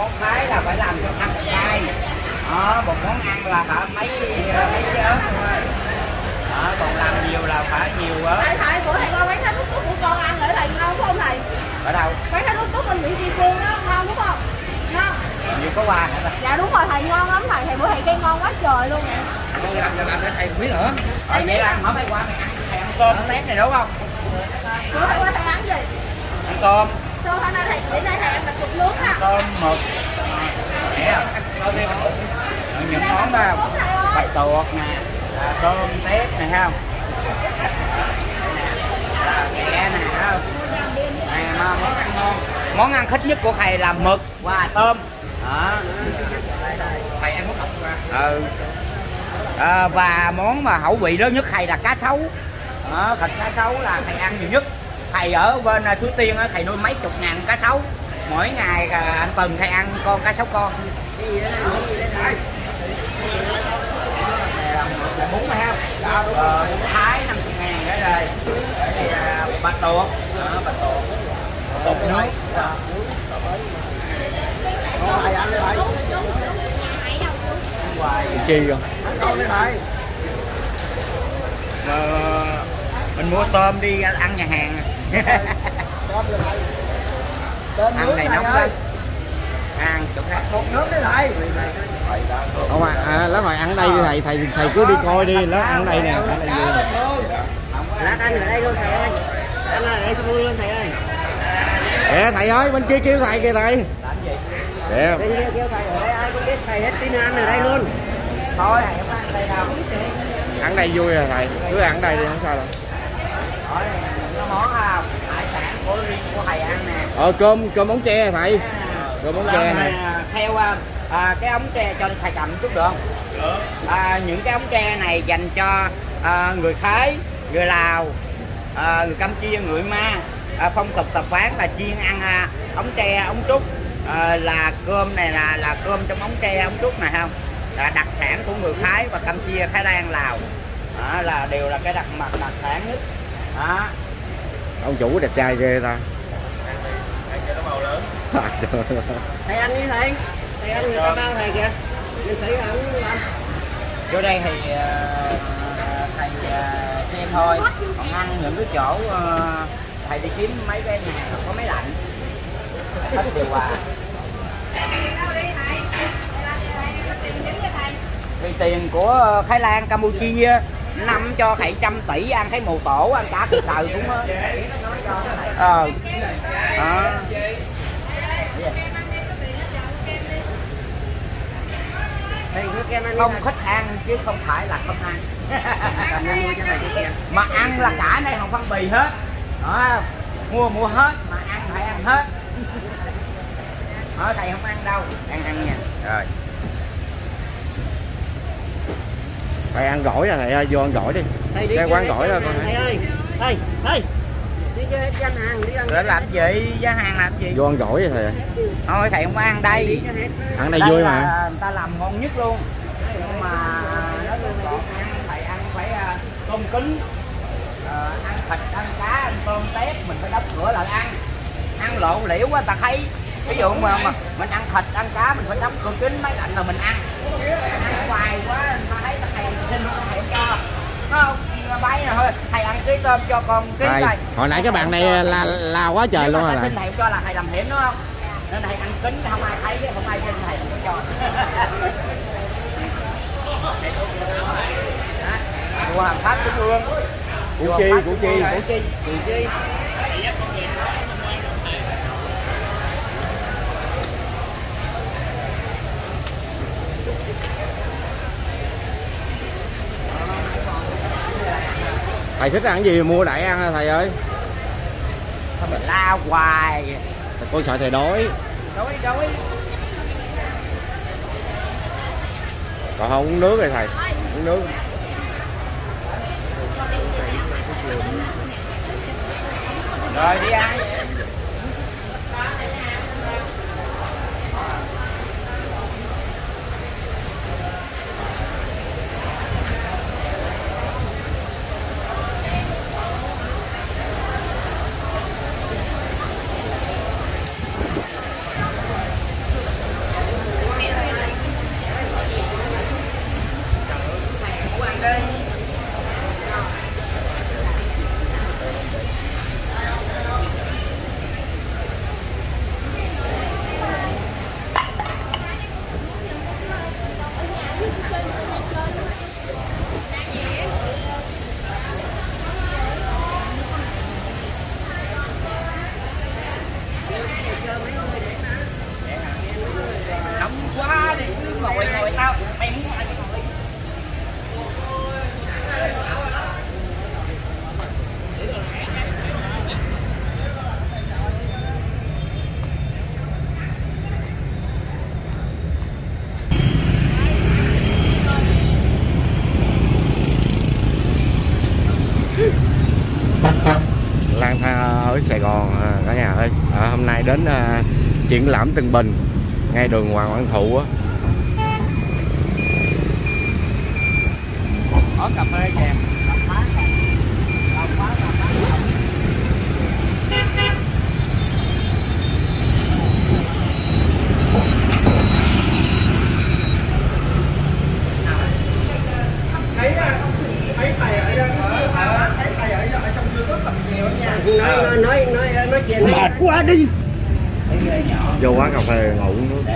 món thái là phải làm cho ăn cay. Đó một món ăn là phải mấy mấy cái ớt thôi. Đó còn làm nhiều là phải nhiều ớt. Thầy thầy bữa thầy coi bánh thái tút tút của con ăn ở thầy ngon phải không thầy? Ở đâu? Bánh thái tút tút bên Nguyễn Tri Phương đó ngon đúng không? Ngon. Nhiều có qua nữa dạ đúng rồi thầy ngon lắm thầy thầy bữa thầy cây ngon quá trời luôn con làm làm để thầy biết nữa. Ờ vậy là mở phải qua mày ăn thầy ăn tôm tép này đúng không? Bữa thầy qua thầy ăn gì? Ăn tôm Thôi hôm nay thầy đến đây thầy ăn bạch tuộc nướng ha. Tôm mực. Nè những món đó bạch tuộc nè là tôm tép này không? Là ghẹ nè thấy không? Nè mà món ăn ngon. Món ăn thích nhất của thầy là mực và tôm. Đó. Thầy ăn món ốc mà. Ừ. À, và món mà khẩu vị lớn nhất thầy là cá sấu. Đó, thịt cá sấu là thầy ăn nhiều nhất thầy ở bên uh, Suối Tiên á, thầy nuôi mấy chục ngàn cá sấu. Mỗi ngày à, anh Tuần thầy ăn con cá sấu con. Bún ha đó đúng rồi thái 50 ngàn cái rồi. Thì à, bạch tuộc. Đó, bạch tuộc. Tuộc thầy hoài chi Ờ, mình mua tôm đi ăn nhà hàng ăn này nóng lắm ăn chỗ khác. Một nướng đi thầy. Không à, à lát hồi ăn đây đi thầy thầy thầy cứ đi coi đi. Lát ăn đây nè lát ăn ở đây luôn thầy ơi. Ăn ở đây vui luôn thầy ơi. Nè thầy ơi bên kia kêu thầy kìa thầy. Nè bên kia kêu thầy ở đây ai cũng biết thầy hết tin ăn ở đây luôn. Thôi thầy không ăn đây đâu ăn đây vui à thầy. Cứ ăn đây đi không sao đâu. Hỏi những món à, hải sản của riêng của thầy ăn nè ờ cơm cơm ống tre thầy. Cơm ống tre này à, theo à, à, cái ống tre cho thầy cầm chút được không? À, những cái ống tre này dành cho à, người Thái người Lào à, người Campuchia người Ma à, phong tục tập quán là chuyên ăn à, ống tre ống trúc. À, là cơm này là là cơm trong ống tre ống trúc này không? Là đặc sản của người Thái và Campuchia Thái Lan Lào. Đó, là đều là cái đặc mặt đặc sản nhất. Đó ông chủ đẹp trai ghê ta. Thầy ăn đi thầy. Thầy ăn người ta bao thầy kìa. Mình thấy ăn ăn vô đây thì ờ, thầy ờ, xem thôi. Còn ăn những cái chỗ ờ, thầy đi kiếm mấy cái nhà hàng có máy lạnh. Hết điều hòa. Vì tiền của Thái Lan Campuchia năm cho thầy trăm tỷ ăn thấy mù tổ ăn cả cuộc đời cũng ờ ờ đi không thích ăn chứ không phải là không ăn. Mà ăn là cả đây không phân bì hết. Đó, mua mua hết mà ăn phải ăn hết. Ở thầy không ăn đâu. Ăn ăn nha. Rồi thầy ăn gỏi nè thầy ơi vô ăn gỏi đi. Thầy đi cái quán gỏi đó gian con thầy ơi. Thầy thầy. Đi cho hết gian hàng đi ăn để làm gì? Giá hàng làm gì? Vô ăn gỏi đi thầy ơi. thôi thầy không có ăn đi đây cho hết. Ăn đây Đây vui mà. Người ta làm ngon nhất luôn. Nhưng mà nói luôn còn ăn phải ăn phải à, tôm cứng Ờ, ăn thịt ăn cá ăn tôm tép mình phải đóng cửa lại ăn. Ăn lộn liễu quá ta thấy. Ví dụ mà, mà mình ăn thịt ăn cá mình phải đóng cửa kính máy lạnh rồi mình ăn. Ăn hoài quá tôm cho con ký này hồi nãy cái bạn này la la quá trời Nếu luôn rồi xin thầy không cho là thầy làm hiểm đúng không? Nên thầy ăn kính không ai thấy không ai xin thầy không cho. Chùa hàng pháp trung ương củ chi củ chi. củ chi củ chi thầy thích ăn gì mua đại ăn à, thầy ơi? Sao mình la hoài con sợ thầy đói. Đói đói. Còn không uống nước rồi thầy uống nước. Rồi đi ăn ở Sài Gòn à, cả nhà ơi. À, hôm nay đến à, triển lãm Tân Bình ngay đường Hoàng Văn Thụ á. Ở cà phê kìa. Đi. Vô quán cà phê ngủ nữa.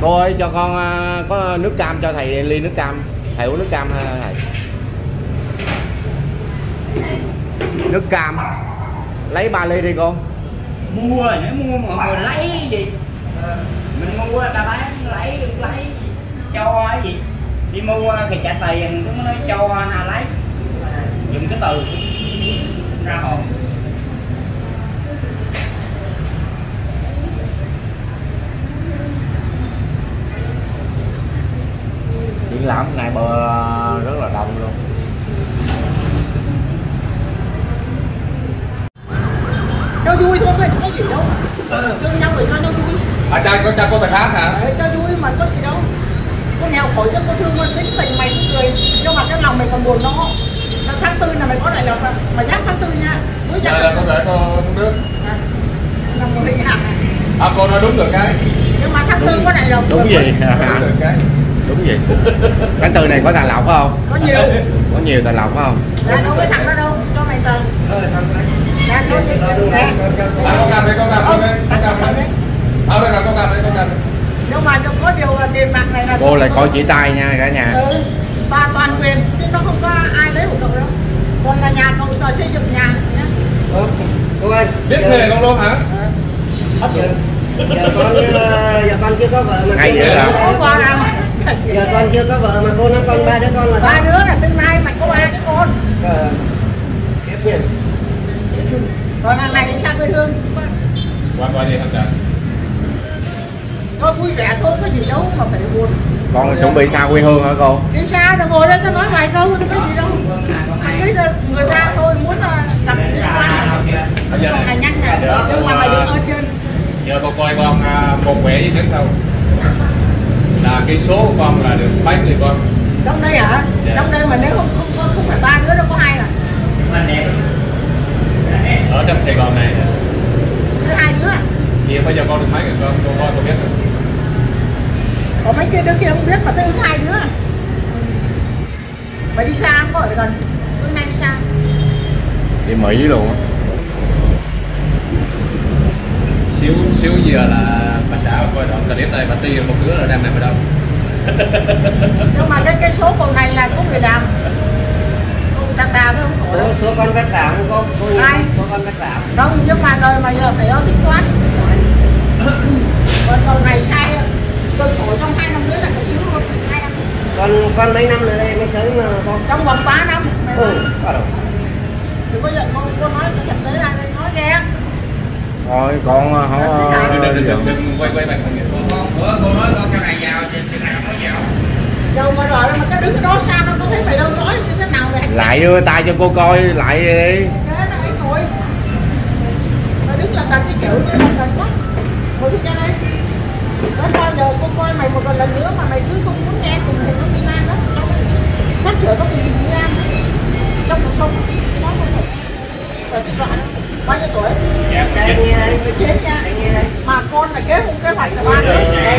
Cô ơi cho con à, có nước cam cho thầy ly nước cam. Thầy uống nước cam ha thầy. Nước cam. Lấy ba ly đi cô mua nếu mua mọi người lấy gì? Mình mua ta bán lấy lấy cho cái gì? Đi mua thì trả tiền nó nói cho nào lấy. Dùng cái từ ra hồn triển lãm này bờ rất là đông luôn cho vui thôi chứ có gì đâu cho nhau người cho nhau vui À, cha có tài khác hả? Để cho vui mà có gì đâu. Có nghèo khổ cho có thương tính tình mày cũng cười. Nhưng mà cái lòng mày còn buồn nó tháng tư là mày có lại là mà nhắc tháng tư nha. Cuối Dạ năm là con con uống nước. là mười hạt À cô nói đúng được cái. nhưng mà tháng tư có lại là đúng gì Đúng cái. đúng gì cánh từ này có tài lộc phải không? Có nhiều. Có nhiều tài lộc phải không? Là đâu có thằng đó đâu. Cho mày tờ. Là thôi thì nè À con cầm đây con cầm đấy. Con cầm đây. À đây là con cầm đây con cầm. nhưng mà nó có điều là tiền bạc này là cô lại coi chỉ tay nha cả nhà. Ừ, toàn toàn quyền chứ nó không có ai lấy của cậu đâu. Còn là nhà cậu giờ xây dựng nhà nhá. Ủa, cô ơi Biết nghề con luôn hả? giờ, giờ con ờ, giờ con chưa có vợ mà Ngay cô vậy nói- là- có giờ con chưa có vợ mà cô nói con ba đứa con là ba đứa là tương lai mày có ba đứa con. Ờ, kiếp nhỉ còn thằng này đi xa quê hương Qua qua đi thằng trời. Thôi vui vẻ thôi có gì đâu mà phải buồn con chuẩn bị xa quê hương hả cô đi xa rồi ngồi đây tao nói vài câu thì có gì đâu cái giờ người ta tôi muốn là tập liên quan Bây giờ còn là này. nhanh này nhưng mà mày đứng ở trên Giờ con coi con à, một quẻ với trứng đâu. Là cái số của con là được mấy người con? trong đây hả Dạ. trong đây mà nếu không không không, phải ba đứa đâu có hai à mình đẹp Ở trong Sài Gòn này. thứ hai đứa à Thì bây giờ con được mấy người con? Con coi con biết rồi. Còn mấy kia đứa kia không biết mà tới thứ hai đứa à? Mày đi xa không có ở gần hôm nay đi xa. Đi mỹ luôn á. Xíu xíu giờ là bà xã coi đoạn clip đây bà tiêu một đứa là đang nằm ở đâu? nhưng mà cái cái số cậu này là có người làm cô đà đà thôi không số số con vất vả không cô nhìn Ai? số con vất vả không? nhưng mà rồi mày giờ phải có tính toán. Còn cậu này sai tôi khổ trong hai năm nữa là cậu xíu luôn. Hai năm. Con con mấy năm nữa đây mới sớm mà con trong vòng 3 năm. Mày ừ nói. bắt đầu. Đừng có giận cô cô nói cái thật ra đây nói nghe. Thôi con không Đừng đừng đừng đừng quay quay Nghĩa. Con bữa cô nói con theo này vào, chừng nào nói vào. đâu mà rồi mà cái đứng đó xa nó có thấy mày đâu nói như thế nào vậy? Lại đưa tay cho cô coi lại đi. Thế nó ấy ngồi. Mày đứng là tần cái kiểu như coi mày một lần nữa mà mày cứ không muốn nghe cùng thì có bị lan đó. Sắp sửa có tình hình lan trong cuộc sống. Nó không được rồi chị bạn bao nhiêu tuổi? Nghe đây mày chết nha mà con là kế kế hoạch là ba đứa.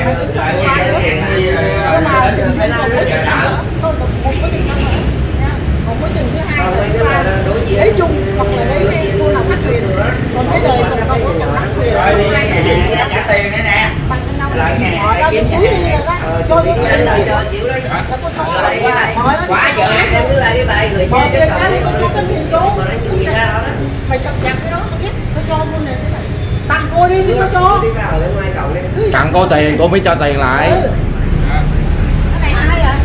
Mày đứng là ba đứa nhưng mà tình duyên còn mối tình nữa không một một mối tình nữa nha còn mối tình thứ hai còn là mấy thứ đứa ba là đối diện lấy chung hoặc là lấy cô nào khác quyền còn cái đời còn không có chồng khác quyền rồi đi trả tiền nữa nè bằng cái năm Lại nghe, họ ra kiếm cái trả túi tiền. đi rồi đó ờ cho chú đi anh đợi cho xíu đấy là có cho Lại cái này. hỏi nó Quá đi giờ. em cứ lại cái bài gửi Bỏ xe tiền cho ra đi, cậu con cho cái tiền chú. mà nó chửi ra đó đó mày chọc chặt cái đó tao biết tao cho luôn này thế này tặng cô đi thì cho Cứ- tặng cô tiền cô mới cho tiền lại. Ừ. cái này ai à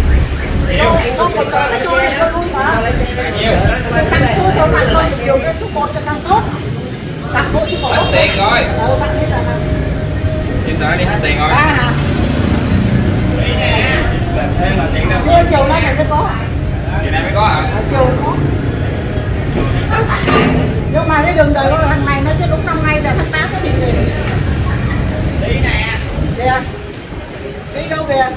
con tờ lại cho này con luôn mà Mày tặng số cho mày con nhiều cái số một cho thằng tốt. Tặng cô số một. Hết tiền rồi. ừ tặng đi là Hiện tại đi hết tiền rồi. hả đâu? Chưa chiều nay mày mới có Chị này mới có hả? à, chiều có nhưng mà cái đường đời của thằng này nó chứ đúng năm nay là tháng 8 nó đi liền. Đi nè. Kìa. Đi đâu kìa